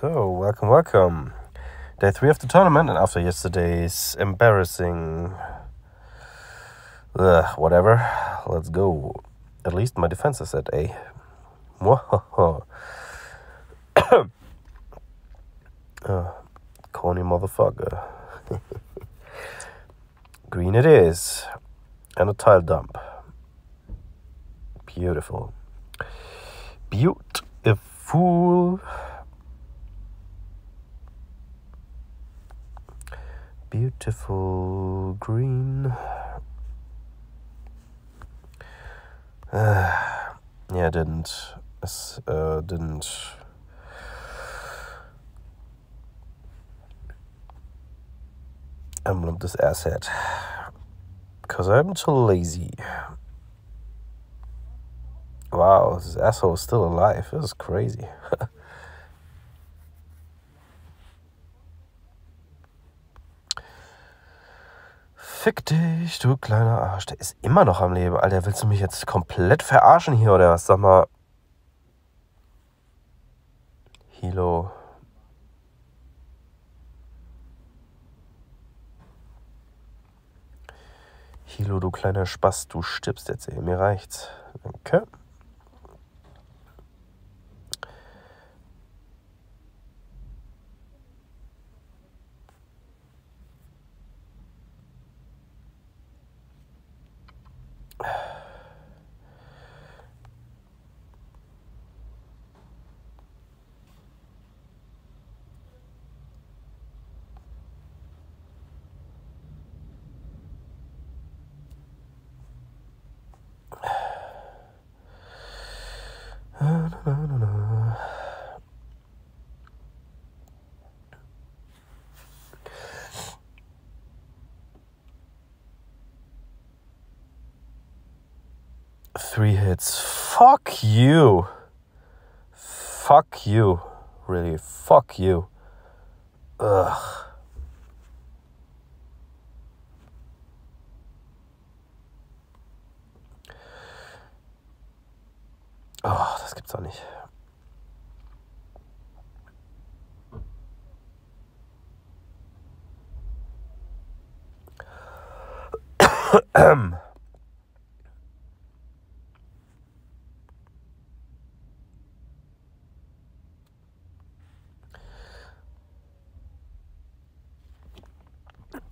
So, welcome, welcome. Day three of the tournament, and after yesterday's embarrassing. Ugh, whatever, let's go. At least my defense is at A. Uh, corny motherfucker. Green it is. And a tile dump. Beautiful. Beautiful. Beautiful green. Uh, yeah, didn't. Uh, didn't. I'm Emblem this asset. Because I'm too lazy. Wow, this asshole is still alive. This is crazy. Fick dich, du kleiner Arsch. Der ist immer noch am Leben. Alter, willst du mich jetzt komplett verarschen hier oder was? Sag mal. Hilo. Hilo, du kleiner Spaß, du stirbst jetzt. Ey. Mir reicht's. Danke. Three hits. Fuck you. Fuck you. Really, fuck you. Ugh. Oh, das gibt's doch nicht.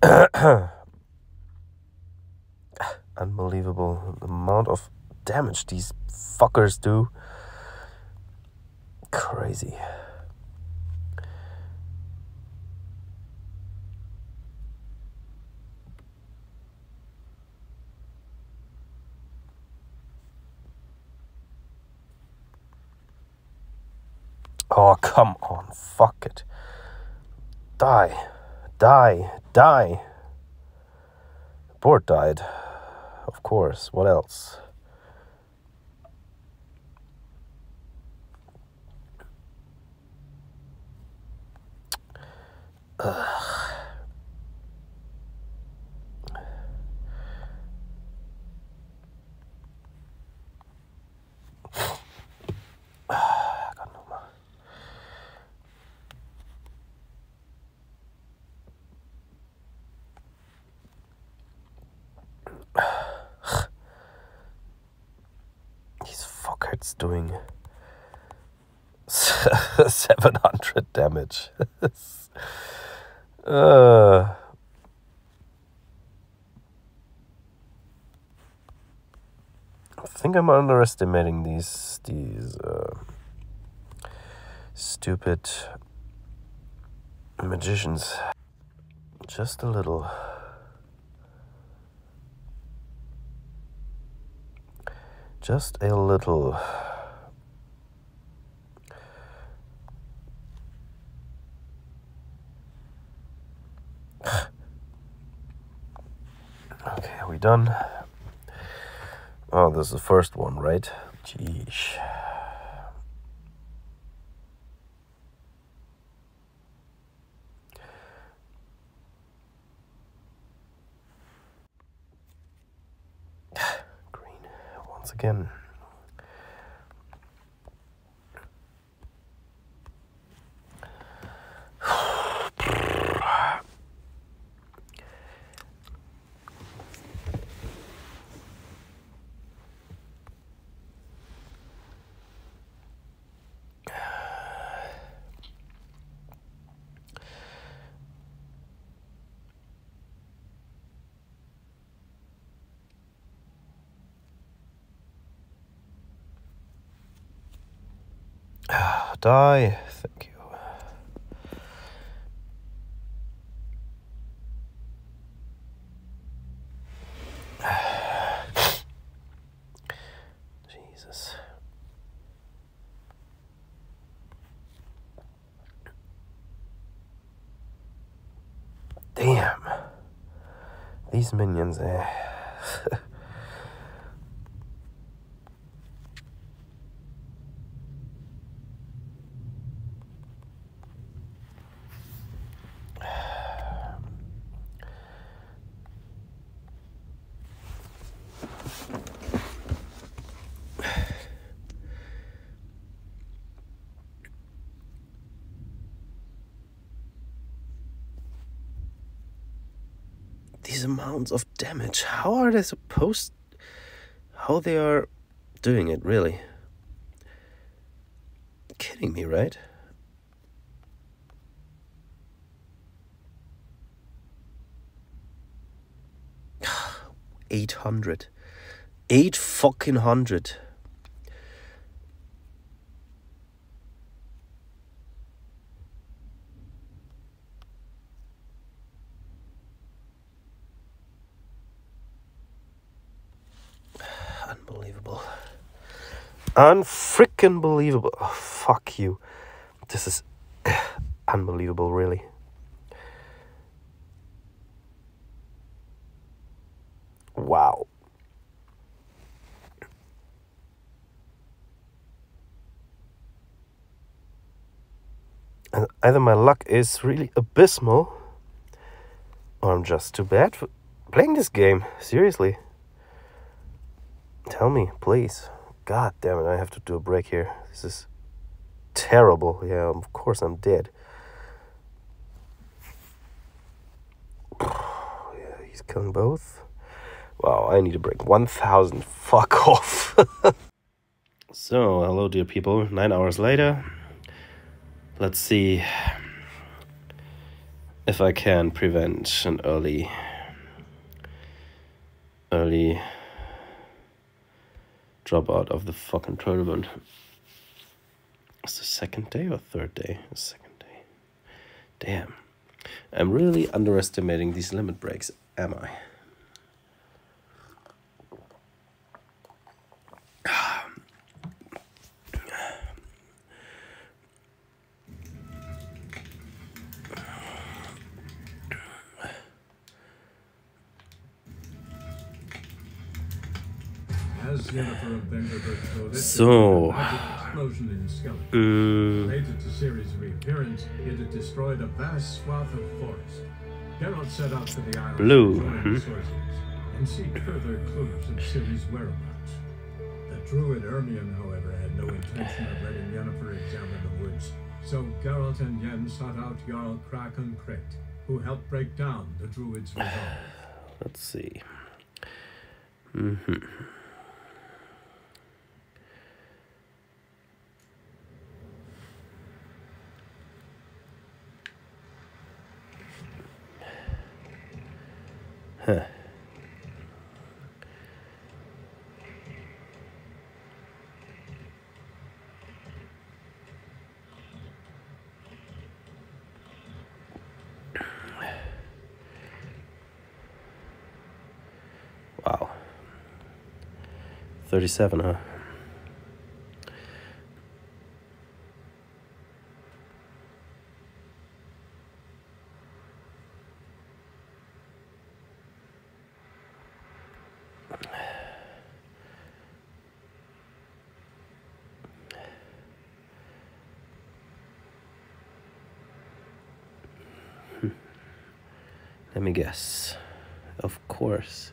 damage these fuckers do. Crazy. Oh, come on. Fuck it. Die. Die. Die. Board died. Of course. What else? Ugh. Fuckers doing 700 damage. uh. I think I'm underestimating these these uh, stupid magicians. Just a little. Just a little. Okay, are we done? Oh, this is the first one, right? Jeez. Green once again. Die. Thank you. Jesus. Damn. These minions, eh? these amounts of damage. How are they supposed how they are doing it really? Kidding me, right? Eight hundred. Eight fucking hundred. Unbelievable. Unfreaking believable. Oh, fuck you. This is unbelievable, really. Wow. And either my luck is really abysmal or I'm just too bad for playing this game. Seriously. Tell me, please. God damn it, I have to do a break here. This is terrible. Yeah, of course I'm dead. yeah, he's killing both. Wow, I need a break. 1000. Fuck off. so, hello, dear people. Nine hours later. Let's see if I can prevent an early. early drop out of the fucking tournament. It's the second day or third day? The second day. Damn. I'm really underestimating these limit breaks, am I? So, a magic explosion in Skellige. Mm, Related to Ciri's reappearance, it had destroyed a vast swath of forest. Geralt set out for the island Blue, to join hmm. sources and seek further clues of Ciri's whereabouts. The druid Ermion, however, had no intention of letting Yennefer examine the woods, so Geralt and Yen sought out Jarl Crach an Craite, who helped break down the druid's resolve. let's see. hmm Huh. Wow. 37, huh? Let me guess. Of course.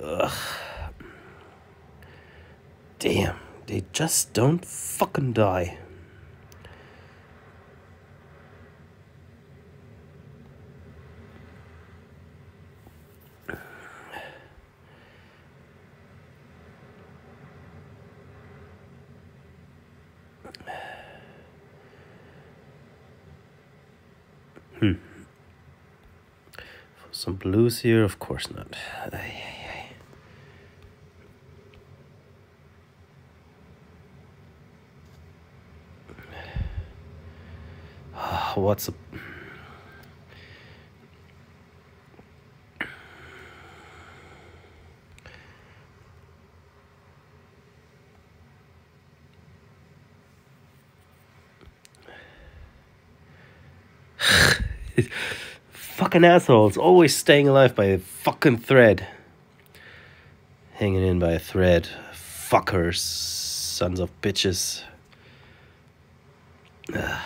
Ugh. Damn, they just don't fucking die. Some blues here? Of course not. Ay, ay, ay. What's up? Fucking assholes always staying alive by a fucking thread hanging in by a thread fuckers sons of bitches Ugh.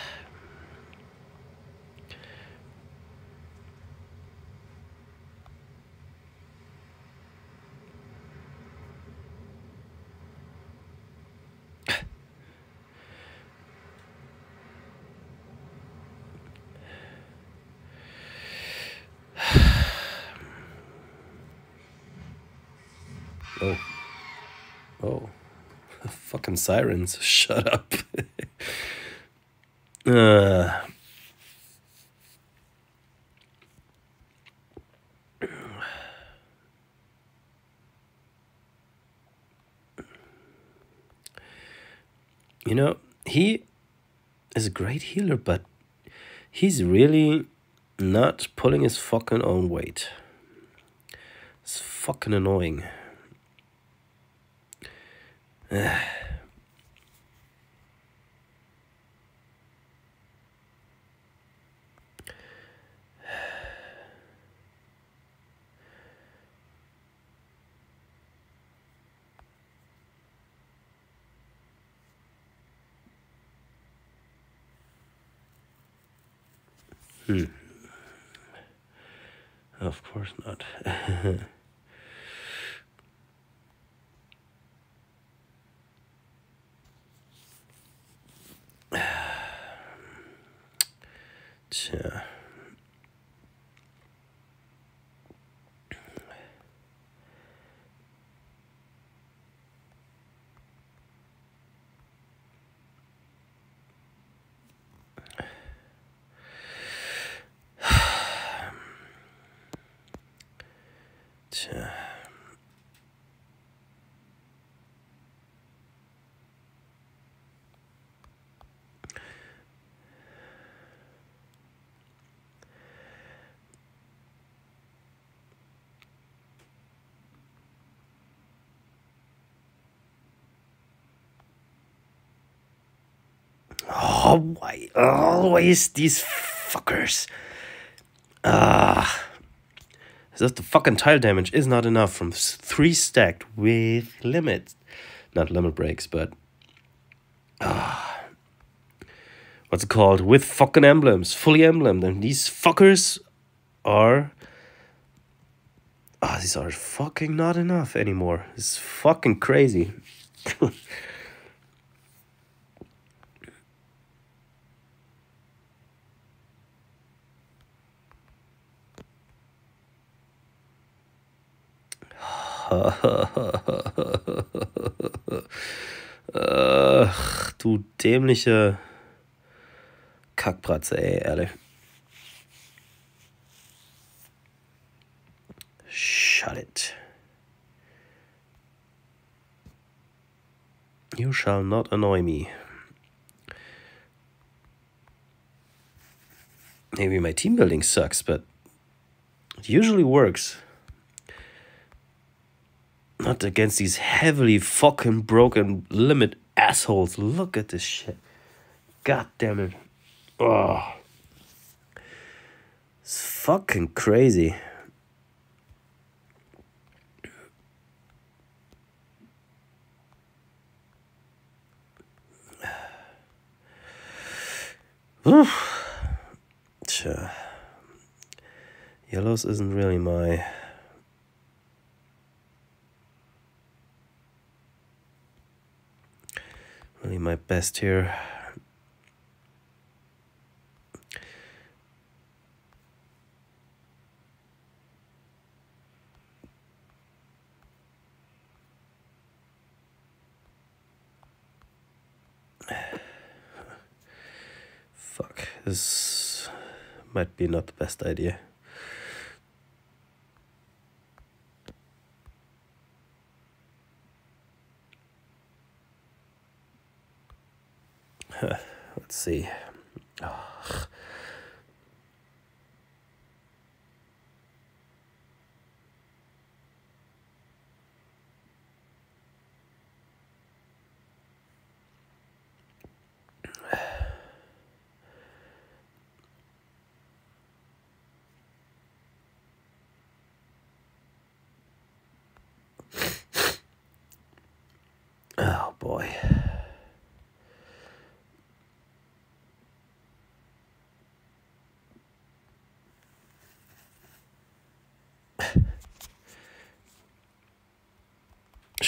Oh. Oh. Fucking sirens. Shut up. uh. You know, he is a great healer, but he's really not pulling his fucking own weight. It's fucking annoying. Hmm. Of course not. Tja. Tja. Oh, why always these fuckers? Ah. As if the fucking tile damage is not enough from three stacked with limit. Not limit breaks, but. Ah. What's it called? With fucking emblems. Fully emblemed. And these fuckers are. Ah, these are fucking not enough anymore. It's fucking crazy. Ach, du dämliche Kackbratze, ey, ehrlich. Shut it. You shall not annoy me. Maybe my team building sucks, but it usually works. Not against these heavily fucking broken limit assholes. Look at this shit. God damn it. Oh. It's fucking crazy. Oof. Tja. Yellows isn't really my really my best here. Fuck, this might be not the best idea. Let's see. Ugh. Oh boy.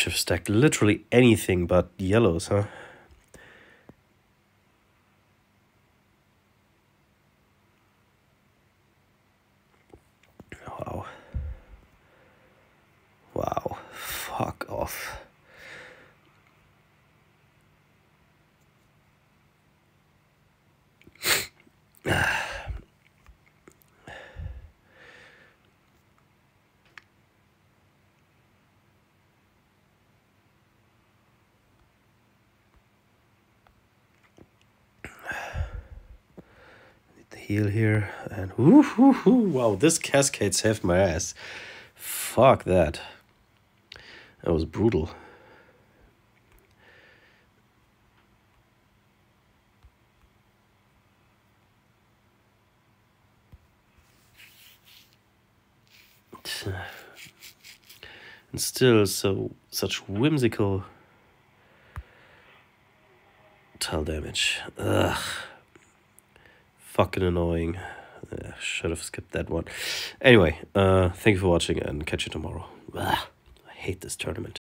Should have stacked literally anything but yellows, huh? Wow. Wow. Fuck off. Heal here and whoo, whoo, whoo. wow, this cascade saved my ass. Fuck that. That was brutal. And still so such whimsical tile damage. Ugh. Fucking annoying. Should have skipped that one. Anyway, uh, thank you for watching and catch you tomorrow. I hate this tournament.